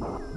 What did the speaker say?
you.